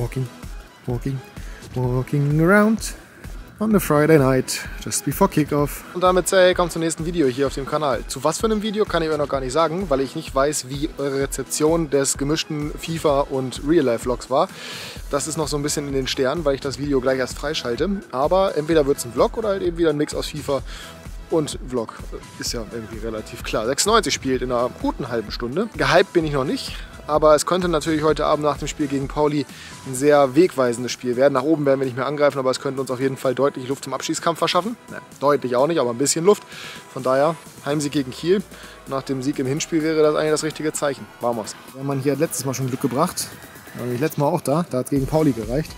walking, walking, walking around on a Friday night, just before kickoff. Und damit äh, kommt zum nächsten Video hier auf dem Kanal. Zu was für einem Video kann ich euch noch gar nicht sagen, weil ich nicht weiß, wie eure Rezeption des gemischten FIFA und Real-Life-Vlogs war. Das ist noch so ein bisschen in den Sternen, weil ich das Video gleich erst freischalte. Aber entweder wird es ein Vlog oder halt eben wieder ein Mix aus FIFA und Vlog. Ist ja irgendwie relativ klar. 96 spielt in einer guten halben Stunde. Gehypt bin ich noch nicht. Aber es könnte natürlich heute Abend nach dem Spiel gegen Pauli ein sehr wegweisendes Spiel werden. Nach oben werden wir nicht mehr angreifen, aber es könnte uns auf jeden Fall deutlich Luft zum Abschießkampf verschaffen. Ne, deutlich auch nicht, aber ein bisschen Luft. Von daher Heimsieg gegen Kiel. Nach dem Sieg im Hinspiel wäre das eigentlich das richtige Zeichen. Vamos. Der Mann hier hat letztes Mal schon Glück gebracht. Da war ich letztes Mal auch da. Da hat es gegen Pauli gereicht.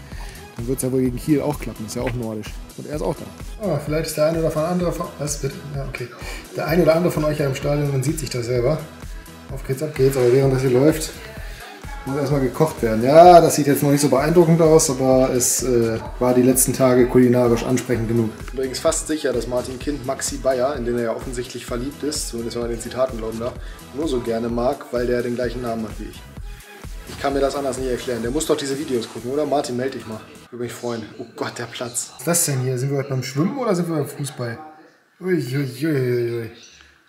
Dann wird es ja wohl gegen Kiel auch klappen. Ist ja auch nordisch. Und er ist auch da. Oh, vielleicht ist der eine oder andere von. Was bitte? Ja, okay. Der eine oder andere von euch ja im Stadion, man sieht sich das selber. Auf geht's, ab geht's. Aber während das hier läuft, muss erstmal gekocht werden. Ja, das sieht jetzt noch nicht so beeindruckend aus, aber es äh, war die letzten Tage kulinarisch ansprechend genug. Übrigens fast sicher, dass Martin Kind Maxi Bayer, in den er ja offensichtlich verliebt ist, zumindest wenn man den Zitaten glauben darf, nur so gerne mag, weil der den gleichen Namen hat wie ich. Ich kann mir das anders nicht erklären. Der muss doch diese Videos gucken, oder? Martin, melde dich mal. Würde mich freuen. Oh Gott, der Platz. Was ist das denn hier? Sind wir heute beim Schwimmen oder sind wir beim Fußball? Uiuiuiui. Ui, ui.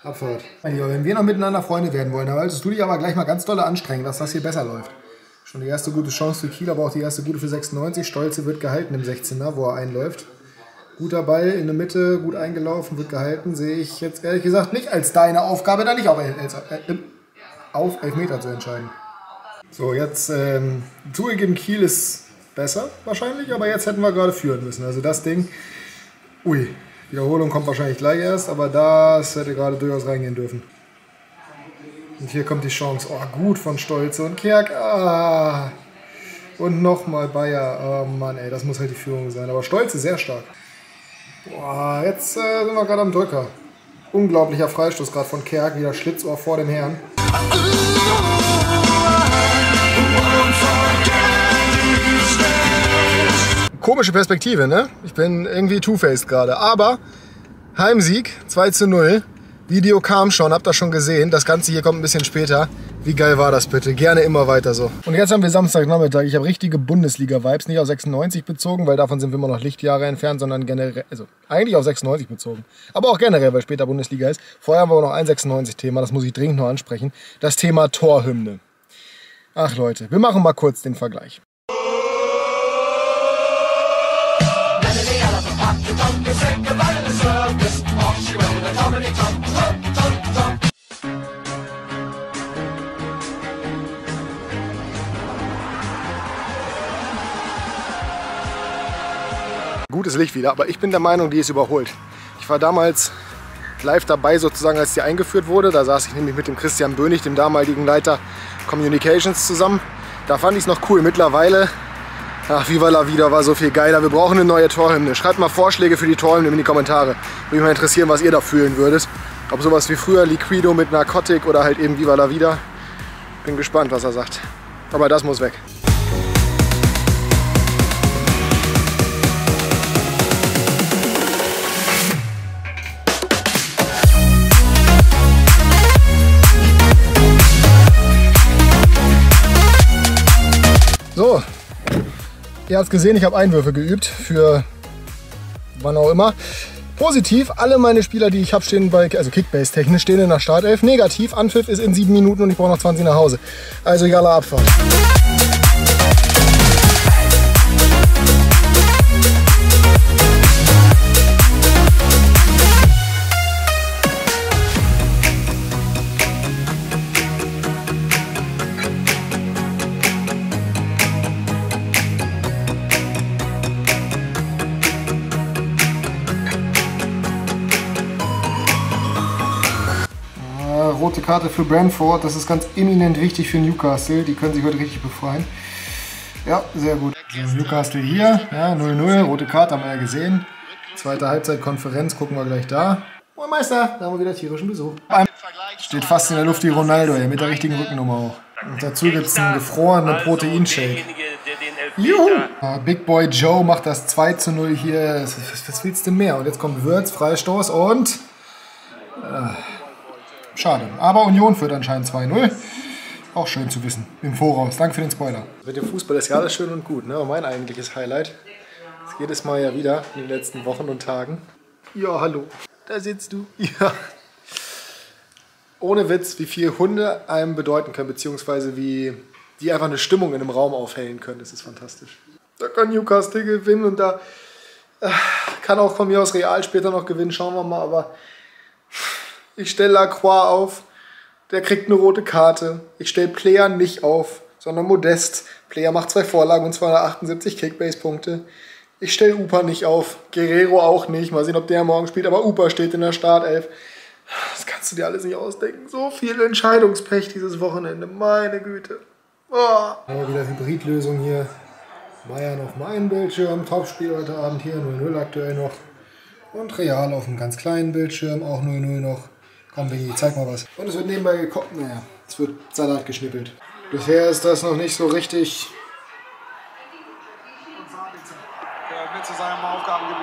Abfahrt. Mein Lieber, wenn wir noch miteinander Freunde werden wollen, dann solltest du dich aber gleich mal ganz doll anstrengen, dass das hier besser läuft. Schon die erste gute Chance für Kiel, aber auch die erste gute für 96. Stolze wird gehalten im 16er, wo er einläuft. Guter Ball in der Mitte, gut eingelaufen, wird gehalten. Sehe ich jetzt ehrlich gesagt nicht als deine Aufgabe, da nicht auf, äh, auf Elfmeter zu entscheiden. So, jetzt ähm, zugegeben, Kiel ist besser wahrscheinlich, aber jetzt hätten wir gerade führen müssen. Also das Ding, ui, Wiederholung kommt wahrscheinlich gleich erst, aber das hätte gerade durchaus reingehen dürfen. Und hier kommt die Chance. Oh, gut von Stolze und Kerk. Ah. Und nochmal Bayer. Oh Mann, ey, das muss halt die Führung sein. Aber Stolze sehr stark. Boah, jetzt äh, sind wir gerade am Drücker. Unglaublicher Freistoß gerade von Kerk. Wieder Schlitzohr vor dem Herrn. Komische Perspektive, ne? Ich bin irgendwie two-faced gerade. Aber Heimsieg 2 zu 0. Video kam schon, habt ihr schon gesehen. Das Ganze hier kommt ein bisschen später. Wie geil war das bitte? Gerne immer weiter so. Und jetzt haben wir Samstagnachmittag. Ich habe richtige Bundesliga-Vibes. Nicht auf 96 bezogen, weil davon sind wir immer noch Lichtjahre entfernt, sondern generell, also eigentlich auf 96 bezogen. Aber auch generell, weil später Bundesliga ist. Vorher haben wir noch ein 96-Thema, das muss ich dringend noch ansprechen. Das Thema Torhymne. Ach Leute, wir machen mal kurz den Vergleich. Gutes Licht wieder, aber ich bin der Meinung, die ist überholt. Ich war damals live dabei sozusagen, als die eingeführt wurde. Da saß ich nämlich mit dem Christian Bönig, dem damaligen Leiter Communications zusammen. Da fand ich es noch cool. Mittlerweile Ach, Viva la Vida war so viel geiler. Wir brauchen eine neue Torhymne. Schreibt mal Vorschläge für die Torhymne in die Kommentare. Würde mich mal interessieren, was ihr da fühlen würdet. Ob sowas wie früher Liquido mit Narkotik oder halt eben Viva la Vida. Bin gespannt, was er sagt. Aber das muss weg. Ihr habt gesehen, ich habe Einwürfe geübt für wann auch immer. Positiv, alle meine Spieler, die ich habe, stehen bei, also Kickbase-technisch, stehen in der Startelf. Negativ, Anpfiff ist in sieben Minuten und ich brauche noch 20 nach Hause. Also egaler Abfahrt. Rote Karte für Brentford. Das ist ganz eminent wichtig für Newcastle. Die können sich heute richtig befreien. Ja, sehr gut. Newcastle hier, 0-0, ja, rote Karte haben wir ja gesehen. Zweite Halbzeitkonferenz, gucken wir gleich da. Moin Meister, da haben wir wieder tierischen Besuch. Steht fast in der Luft wie Ronaldo, ey, mit der richtigen Rückennummer auch. Und dazu gibt es einen gefrorenen Proteinshake. Juhu! Big Boy Joe macht das 2 zu 0 hier. Was, willst du mehr? Und jetzt kommt Würz, Freistoß und... Äh, Schade. Aber Union führt anscheinend 2-0. Auch schön zu wissen. Im Voraus. Danke für den Spoiler. Mit dem Fußball ist ja alles schön und gut, ne? Mein eigentliches Highlight ist jedes Mal ja wieder in den letzten Wochen und Tagen. Ja, hallo. Da sitzt du. Ja. Ohne Witz, wie viel Hunde einem bedeuten können, beziehungsweise wie die einfach eine Stimmung in einem Raum aufhellen können. Das ist fantastisch. Da kann Newcastle gewinnen und da äh, kann auch von mir aus Real später noch gewinnen. Schauen wir mal. Aber ich stelle Lacroix auf. Der kriegt eine rote Karte. Ich stelle Player nicht auf, sondern Modest. Player macht zwei Vorlagen und 278 Kickbase-Punkte. Ich stelle Upa nicht auf. Guerrero auch nicht. Mal sehen, ob der morgen spielt. Aber Upa steht in der Startelf. Das kannst du dir alles nicht ausdenken. So viel Entscheidungspech dieses Wochenende. Meine Güte. Oh. Wieder Hybridlösung hier. Bayern auf meinem Bildschirm. Topspiel heute Abend hier. 0-0 aktuell noch. Und Real auf einem ganz kleinen Bildschirm. Auch 0-0 noch. Komm, Vicky, zeig mal was. Und es wird nebenbei gekocht. Naja, es wird Salat geschnippelt. Bisher ist das noch nicht so richtig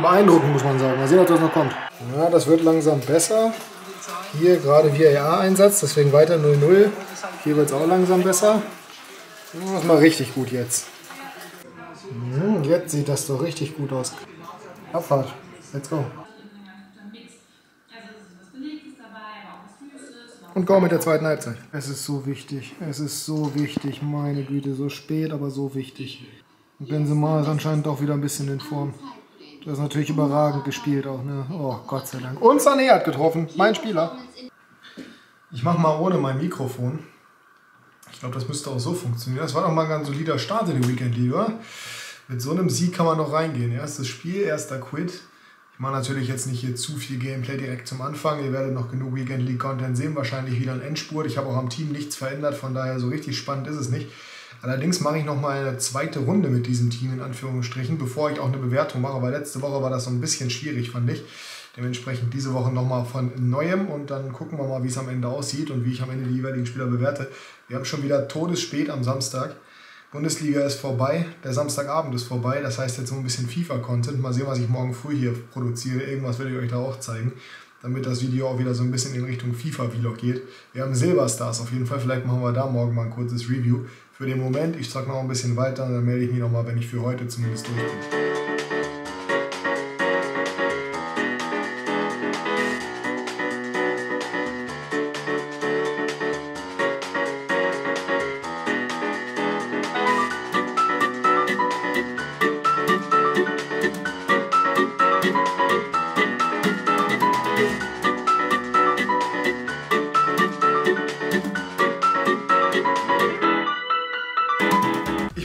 beeindruckend, muss man sagen. Mal sehen, ob das noch kommt. Ja, das wird langsam besser. Hier gerade VAR-Einsatz, deswegen weiter 0-0. Hier wird es auch langsam besser. Das ist mal richtig gut jetzt. Hm, jetzt sieht das doch richtig gut aus. Abfahrt. Let's go. Und go mit der zweiten Halbzeit. Es ist so wichtig. Es ist so wichtig. Meine Güte, so spät, aber so wichtig. Und Benzema ist anscheinend auch wieder ein bisschen in Form. Das ist natürlich überragend gespielt auch, ne? Oh, Gott sei Dank. Und Sané hat getroffen, mein Spieler. Ich mache mal ohne mein Mikrofon. Ich glaube, das müsste auch so funktionieren. Das war doch mal ein ganz solider Start in die Weekend League, oder? Mit so einem Sieg kann man noch reingehen. Erstes Spiel, erster Quit. Mache natürlich jetzt nicht hier zu viel Gameplay direkt zum Anfang. Ihr werdet noch genug Weekend League Content sehen. Wahrscheinlich wieder ein Endspurt. Ich habe auch am Team nichts verändert, von daher so richtig spannend ist es nicht. Allerdings mache ich noch mal eine zweite Runde mit diesem Team in Anführungsstrichen, bevor ich auch eine Bewertung mache, weil letzte Woche war das so ein bisschen schwierig, fand ich. Dementsprechend diese Woche nochmal von Neuem und dann gucken wir mal, wie es am Ende aussieht und wie ich am Ende die jeweiligen Spieler bewerte. Wir haben schon wieder todesspät am Samstag. Bundesliga ist vorbei, der Samstagabend ist vorbei, das heißt jetzt so ein bisschen FIFA-Content. Mal sehen, was ich morgen früh hier produziere. Irgendwas werde ich euch da auch zeigen, damit das Video auch wieder so ein bisschen in Richtung FIFA-Vlog geht. Wir haben Silberstars auf jeden Fall, vielleicht machen wir da morgen mal ein kurzes Review für den Moment. Ich zeige noch ein bisschen weiter und dann melde ich mich nochmal, wenn ich für heute zumindest durch bin.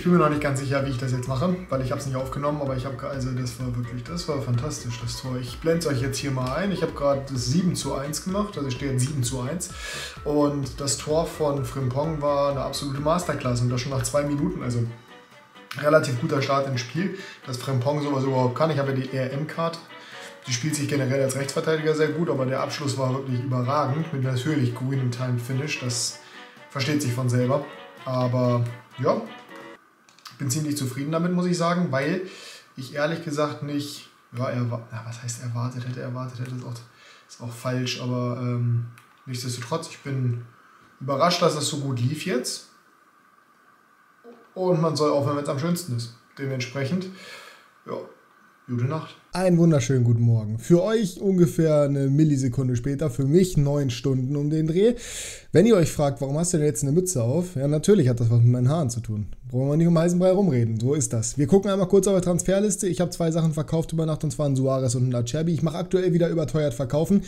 Bin mir noch nicht ganz sicher, wie ich das jetzt mache, weil ich habe es nicht aufgenommen, aber ich habe also das war wirklich, das war fantastisch, das Tor. Ich blende euch jetzt hier mal ein. Ich habe gerade das 7 zu 1 gemacht, also steht 7 zu 1. Und das Tor von Frimpong war eine absolute Masterclass und das schon nach zwei Minuten, also relativ guter Start ins Spiel, dass Frimpong sowas überhaupt kann. Ich habe ja die ERM-Card. Die spielt sich generell als Rechtsverteidiger sehr gut, aber der Abschluss war wirklich überragend mit natürlich grünem Time Finish. Das versteht sich von selber. Aber ja, bin ziemlich zufrieden damit, muss ich sagen, weil ich ehrlich gesagt nicht, ja, erwa ja was heißt erwartet hätte, erwartet hätte, ist auch, ist auch falsch, aber ähm, nichtsdestotrotz, ich bin überrascht, dass es so gut lief jetzt. Und man soll aufhören, wenn es am schönsten ist. Dementsprechend, ja, Gute Nacht. Einen wunderschönen guten Morgen. Für euch ungefähr eine Millisekunde später, für mich neun Stunden um den Dreh. Wenn ihr euch fragt, warum hast du denn jetzt eine Mütze auf? Ja, natürlich hat das was mit meinen Haaren zu tun. Brauchen wir nicht um heißen Brei rumreden. So ist das. Wir gucken einmal kurz auf die Transferliste. Ich habe zwei Sachen verkauft über Nacht und zwar ein Suarez und ein Acerbi. Ich mache aktuell wieder überteuert verkaufen.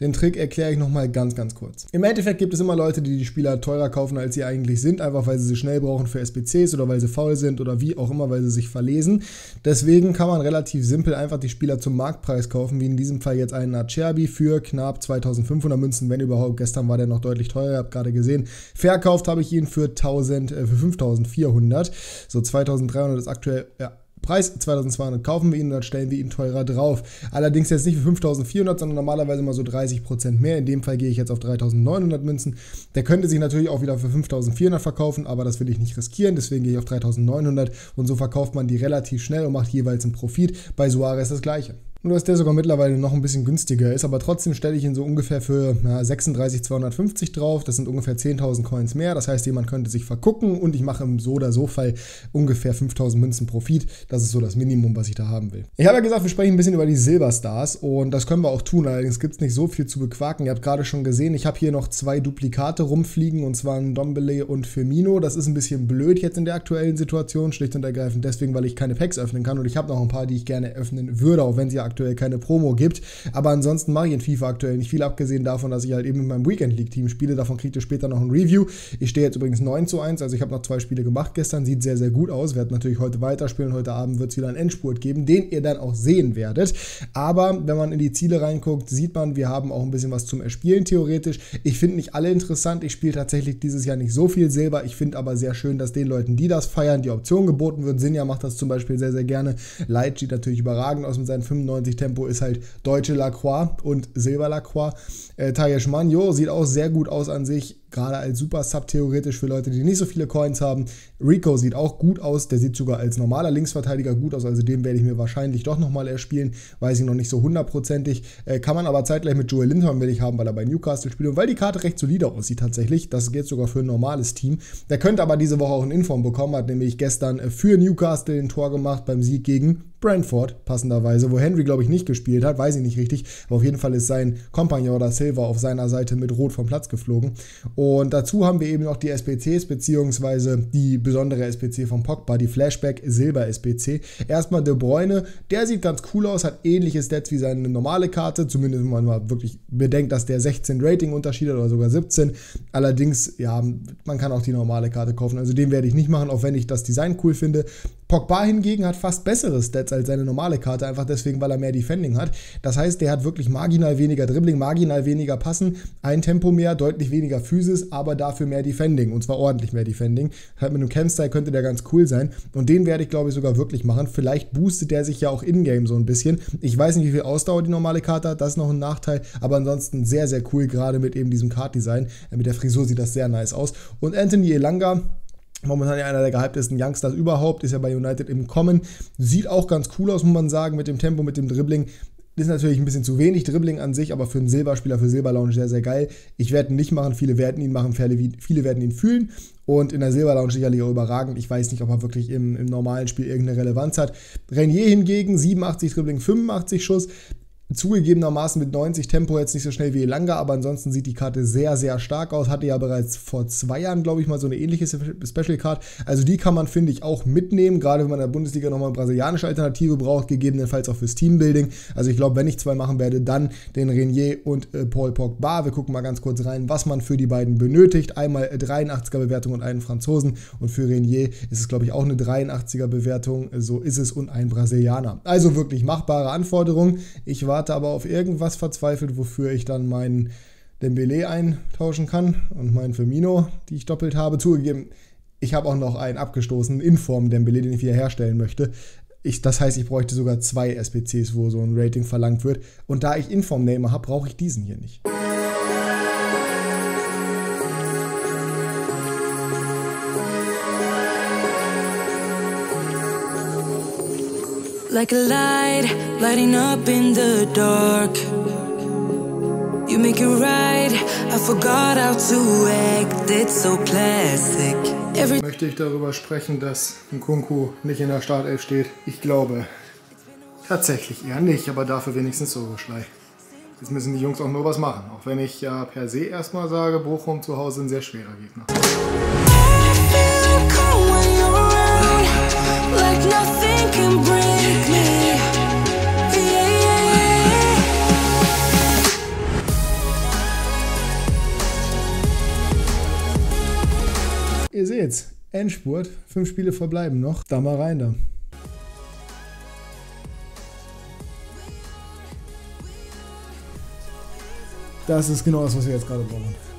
Den Trick erkläre ich nochmal ganz, ganz kurz. Im Endeffekt gibt es immer Leute, die die Spieler teurer kaufen, als sie eigentlich sind, einfach weil sie sie schnell brauchen für SPCs oder weil sie faul sind oder wie auch immer, weil sie sich verlesen. Deswegen kann man relativ simpel einfach die Spieler zum Marktpreis kaufen, wie in diesem Fall jetzt einen Acerbi für knapp 2500 Münzen, wenn überhaupt. Gestern war der noch deutlich teurer, habt gerade gesehen. Verkauft habe ich ihn für, 1000, äh, für 5400. So 2300 ist aktuell, ja, Preis 2200 kaufen wir ihn und dann stellen wir ihn teurer drauf. Allerdings jetzt nicht für 5400, sondern normalerweise mal so 30% mehr. In dem Fall gehe ich jetzt auf 3900 Münzen. Der könnte sich natürlich auch wieder für 5400 verkaufen, aber das will ich nicht riskieren. Deswegen gehe ich auf 3900 und so verkauft man die relativ schnell und macht jeweils einen Profit. Bei Suarez das gleiche. Nur dass der sogar mittlerweile noch ein bisschen günstiger ist, aber trotzdem stelle ich ihn so ungefähr für na, 36,250 drauf. Das sind ungefähr 10.000 Coins mehr. Das heißt, jemand könnte sich vergucken und ich mache im so oder so Fall ungefähr 5.000 Münzen Profit. Das ist so das Minimum, was ich da haben will. Ich habe ja gesagt, wir sprechen ein bisschen über die Silberstars und das können wir auch tun. Allerdings gibt es nicht so viel zu bequaken. Ihr habt gerade schon gesehen, ich habe hier noch zwei Duplikate rumfliegen und zwar ein Dombele und Firmino. Das ist ein bisschen blöd jetzt in der aktuellen Situation, schlicht und ergreifend deswegen, weil ich keine Packs öffnen kann und ich habe noch ein paar, die ich gerne öffnen würde, auch wenn sie aktuell keine Promo gibt. Aber ansonsten mache ich in FIFA aktuell nicht viel, abgesehen davon, dass ich halt eben mit meinem Weekend League Team spiele. Davon kriegt ihr später noch ein Review. Ich stehe jetzt übrigens 9 zu 1, also ich habe noch zwei Spiele gemacht gestern, sieht sehr, sehr gut aus. Werde natürlich heute weiterspielen. Heute Abend wird es wieder einen Endspurt geben, den ihr dann auch sehen werdet. Aber wenn man in die Ziele reinguckt, sieht man, wir haben auch ein bisschen was zum Erspielen theoretisch. Ich finde nicht alle interessant. Ich spiele tatsächlich dieses Jahr nicht so viel Silber. Ich finde aber sehr schön, dass den Leuten, die das feiern, die Option geboten wird. Sinja macht das zum Beispiel sehr, sehr gerne. Light sieht natürlich überragend aus mit seinem 95 Tempo, ist halt deutsche Lacroix und Silber Lacroix. Äh, Tayesh Manjo sieht auch sehr gut aus an sich gerade als Super Sub theoretisch für Leute, die nicht so viele Coins haben. Rico sieht auch gut aus, der sieht sogar als normaler Linksverteidiger gut aus, also den werde ich mir wahrscheinlich doch nochmal erspielen, weiß ich noch nicht so hundertprozentig. Äh, kann man aber zeitgleich mit Joel Lindholm will ich haben, weil er bei Newcastle spielt und weil die Karte recht solide aussieht tatsächlich. Das geht sogar für ein normales Team. Der könnte aber diese Woche auch ein Inform bekommen, hat nämlich gestern äh, für Newcastle ein Tor gemacht beim Sieg gegen Brentford, passenderweise, wo Henry, glaube ich, nicht gespielt hat, weiß ich nicht richtig, aber auf jeden Fall ist sein Kompagnon oder Silva auf seiner Seite mit Rot vom Platz geflogen. Und dazu haben wir eben noch die SPCs, beziehungsweise die besondere SPC von Pogba, die Flashback Silber SPC. Erstmal De Bruyne, der sieht ganz cool aus, hat ähnliche Stats wie seine normale Karte, zumindest wenn man mal wirklich bedenkt, dass der 16 Rating Unterschied hat oder sogar 17. Allerdings, ja, man kann auch die normale Karte kaufen, also den werde ich nicht machen, auch wenn ich das Design cool finde. Pogba hingegen hat fast bessere Stats als seine normale Karte, einfach deswegen, weil er mehr Defending hat. Das heißt, der hat wirklich marginal weniger Dribbling, marginal weniger Passen, ein Tempo mehr, deutlich weniger Physis, aber dafür mehr Defending und zwar ordentlich mehr Defending. Halt mit einem Cam-Style könnte der ganz cool sein und den werde ich glaube ich sogar wirklich machen. Vielleicht boostet der sich ja auch in-game so ein bisschen. Ich weiß nicht, wie viel Ausdauer die normale Karte hat, das ist noch ein Nachteil, aber ansonsten sehr, sehr cool, gerade mit eben diesem Card-Design. Mit der Frisur sieht das sehr nice aus. Und Anthony Elanga, Momentan ja einer der gehyptesten Youngsters überhaupt, ist ja bei United im Kommen. Sieht auch ganz cool aus, muss man sagen, mit dem Tempo, mit dem Dribbling. Ist natürlich ein bisschen zu wenig Dribbling an sich, aber für einen Silberspieler, für Silber Lounge sehr, sehr geil. Ich werde ihn nicht machen, viele werden ihn machen, viele werden ihn fühlen. Und in der Silber Lounge sicherlich auch überragend. Ich weiß nicht, ob er wirklich im, im normalen Spiel irgendeine Relevanz hat. Renier hingegen, 87 Dribbling, 85 Schuss. Zugegebenermaßen mit 90 Tempo jetzt nicht so schnell wie Elanga, aber ansonsten sieht die Karte sehr, sehr stark aus. Hatte ja bereits vor zwei Jahren, glaube ich, mal so eine ähnliche Special Card. Also die kann man, finde ich, auch mitnehmen, gerade wenn man in der Bundesliga nochmal eine brasilianische Alternative braucht, gegebenenfalls auch fürs Teambuilding. Also ich glaube, wenn ich zwei machen werde, dann den Renier und äh, Paul Pogba. Wir gucken mal ganz kurz rein, was man für die beiden benötigt. Einmal 83er Bewertung und einen Franzosen und für Renier ist es, glaube ich, auch eine 83er Bewertung. So ist es und ein Brasilianer. Also wirklich machbare Anforderungen. Ich war warte aber auf irgendwas verzweifelt, wofür ich dann meinen Dembele eintauschen kann und meinen Firmino, die ich doppelt habe. Zugegeben, ich habe auch noch einen abgestoßenen Inform Dembele, den ich wieder herstellen möchte. Ich, das heißt, ich bräuchte sogar zwei SPCs, wo so ein Rating verlangt wird. Und da ich Inform-Name habe, brauche ich diesen hier nicht. Like a light lighting up in the dark. You make it right. I forgot how to act. It's so classic. Every Möchte ich darüber sprechen, dass Nkunku nicht in der Startelf steht? Ich glaube tatsächlich eher nicht, aber dafür wenigstens so Schlei. Jetzt müssen die Jungs auch nur was machen. Auch wenn ich ja per se erstmal sage, Bochum zu Hause ein sehr schwerer Gegner. Ihr seht's, Endspurt, fünf Spiele verbleiben noch. Da mal rein da. Das ist genau das, was wir jetzt gerade brauchen.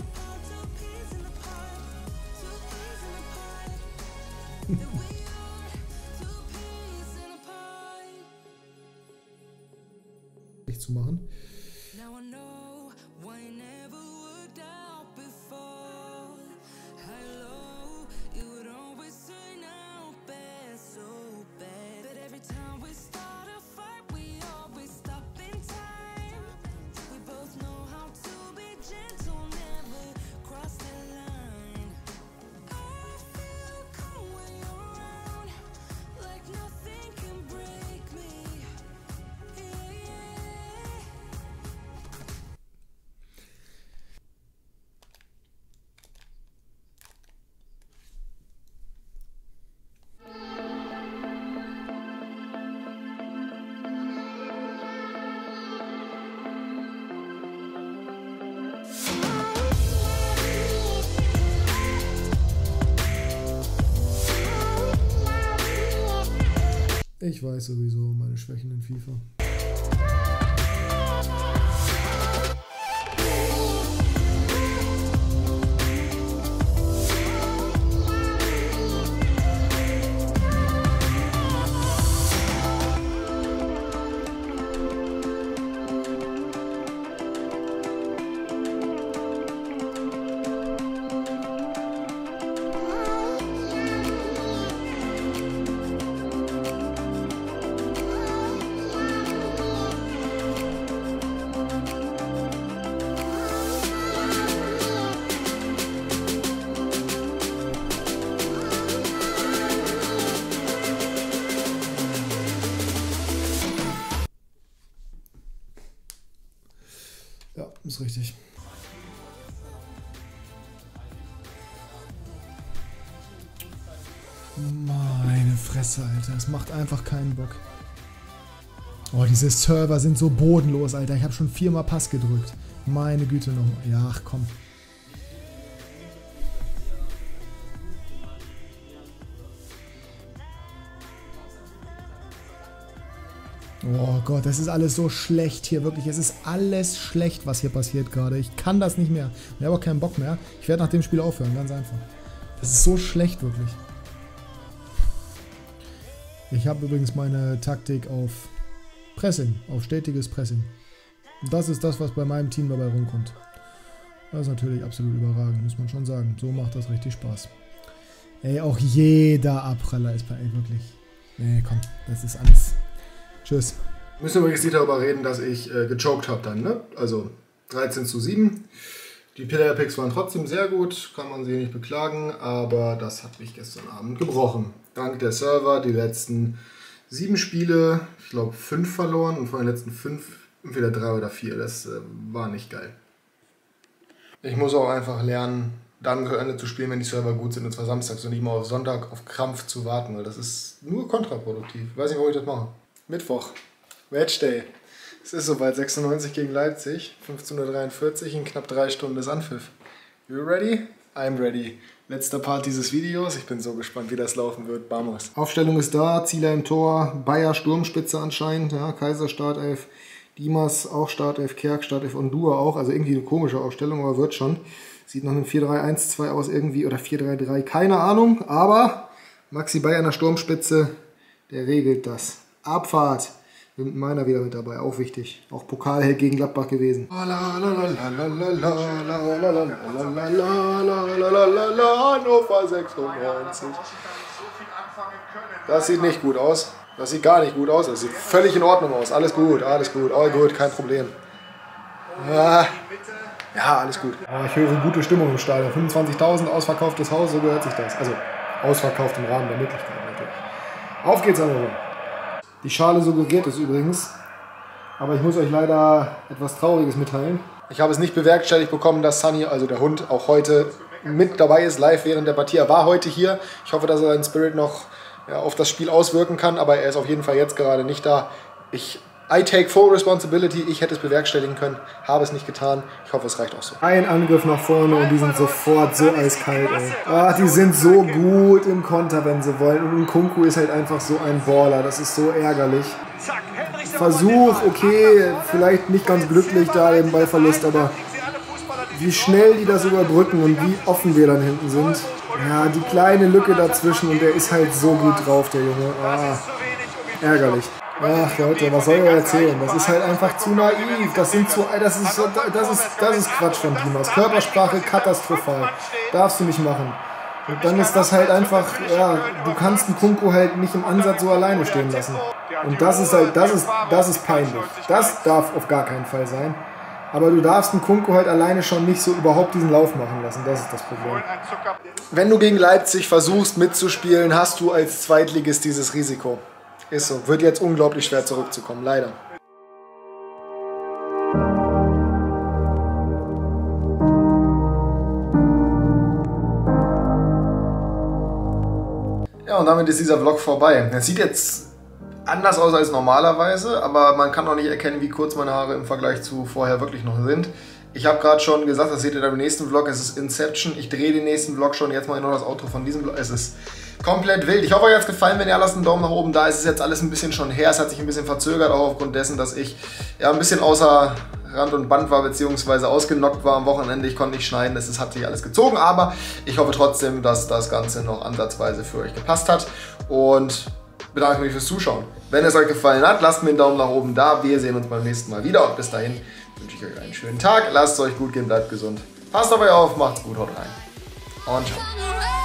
Zu machen. Ich weiß sowieso meine Schwächen in FIFA. Fresse, Alter. Es macht einfach keinen Bock. Oh, diese Server sind so bodenlos, Alter. Ich habe schon viermal Pass gedrückt. Meine Güte noch. Ja, ach komm. Oh Gott, das ist alles so schlecht hier, wirklich. Es ist alles schlecht, was hier passiert gerade. Ich kann das nicht mehr. Ich habe auch keinen Bock mehr. Ich werde nach dem Spiel aufhören, ganz einfach. Das ist so schlecht, wirklich. Ich habe übrigens meine Taktik auf Pressing, auf stetiges Pressing. Das ist das, was bei meinem Team dabei rumkommt. Das ist natürlich absolut überragend, muss man schon sagen. So macht das richtig Spaß. Ey, auch jeder Abpraller ist bei ey, wirklich. Nee, komm, das ist alles. Tschüss. Wir müssen übrigens nicht darüber reden, dass ich äh, gechoked habe dann, ne? Also 13 zu 7. Die Pillar Picks waren trotzdem sehr gut, kann man sie nicht beklagen, aber das hat mich gestern Abend gebrochen. Dank der Server, die letzten sieben Spiele, ich glaube fünf verloren und von den letzten fünf entweder drei oder vier. Das äh, war nicht geil. Ich muss auch einfach lernen, dann zu Ende zu spielen, wenn die Server gut sind, und zwar samstags und nicht mal auf Sonntag auf Krampf zu warten, weil das ist nur kontraproduktiv. Ich weiß nicht, warum ich das mache. Mittwoch, Match Day. Es ist soweit, 96 gegen Leipzig, 15.43 Uhr, in knapp drei Stunden ist Anpfiff. You ready? I'm ready. Letzter Part dieses Videos. Ich bin so gespannt, wie das laufen wird. Vamos. Aufstellung ist da, Zieler im Tor, Bayer Sturmspitze anscheinend, ja, Kaiser Startelf, Dimas auch Startelf, Kerk Startelf und Dua auch. Also irgendwie eine komische Aufstellung, aber wird schon. Sieht nach einem 4-3-1-2 aus irgendwie oder 4-3-3, keine Ahnung. Aber Maxi Bayer in der Sturmspitze, der regelt das. Abfahrt. Mit meiner wieder mit dabei, auch wichtig. Auch Pokalheld gegen Gladbach gewesen. Hannover 96. Das sieht nicht gut aus. Das sieht gar nicht gut aus. Das sieht völlig in Ordnung aus. Alles gut, alles gut, all gut, kein Problem. Ja, alles gut. Ich höre gute Stimmung im Stadion. 25.000 ausverkauftes Haus, so gehört sich das. Also ausverkauft im Rahmen der Möglichkeiten natürlich. Auf geht's, Anrufen. Die Schale suggeriert es übrigens. Aber ich muss euch leider etwas Trauriges mitteilen. Ich habe es nicht bewerkstelligt bekommen, dass Sunny, also der Hund, auch heute mit dabei ist, live während der Partie. Er war heute hier. Ich hoffe, dass er seinen Spirit noch ja, auf das Spiel auswirken kann, aber er ist auf jeden Fall jetzt gerade nicht da. Ich I take full responsibility. Ich hätte es bewerkstelligen können, habe es nicht getan. Ich hoffe, es reicht auch so. Ein Angriff nach vorne und die sind sofort so eiskalt, ey. Ah, die sind so gut im Konter, wenn sie wollen. Und Kunku ist halt einfach so ein Baller. Das ist so ärgerlich. Versuch, okay, vielleicht nicht ganz glücklich da im Ballverlust, aber wie schnell die das überbrücken und wie offen wir dann hinten sind. Ja, die kleine Lücke dazwischen und der ist halt so gut drauf, der Junge. Ah, ärgerlich. Ach Leute, was soll ich erzählen? Das ist halt einfach zu naiv. Das sind zu, das ist, das ist, das ist Quatsch von Dimas. Körpersprache katastrophal. Darfst du nicht machen. Und dann ist das halt einfach, ja, du kannst einen Kunku halt nicht im Ansatz so alleine stehen lassen. Und das ist halt, das ist, das ist peinlich. Das darf auf gar keinen Fall sein. Aber du darfst einen Kunku halt alleine schon nicht so überhaupt diesen Lauf machen lassen. Das ist das Problem. Wenn du gegen Leipzig versuchst mitzuspielen, hast du als Zweitligist dieses Risiko. Ist so. Wird jetzt unglaublich schwer zurückzukommen, leider. Ja, und damit ist dieser Vlog vorbei. Es sieht jetzt anders aus als normalerweise, aber man kann auch nicht erkennen, wie kurz meine Haare im Vergleich zu vorher wirklich noch sind. Ich habe gerade schon gesagt, das seht ihr dann im nächsten Vlog, es ist Inception. Ich drehe den nächsten Vlog schon, jetzt mal nur das Outro von diesem Vlog. Es ist komplett wild. Ich hoffe, euch hat es gefallen. Wenn ihr lasst einen Daumen nach oben da. Es ist jetzt alles ein bisschen schon her. Es hat sich ein bisschen verzögert, auch aufgrund dessen, dass ich ja ein bisschen außer Rand und Band war, beziehungsweise ausgenockt war am Wochenende. Ich konnte nicht schneiden, es hat sich alles gezogen, aber ich hoffe trotzdem, dass das Ganze noch ansatzweise für euch gepasst hat und bedanke mich fürs Zuschauen. Wenn es euch gefallen hat, lasst mir einen Daumen nach oben da. Wir sehen uns beim nächsten Mal wieder und bis dahin wünsche ich euch einen schönen Tag. Lasst es euch gut gehen, bleibt gesund. Passt auf euch auf, macht's gut, haut rein. Und ciao.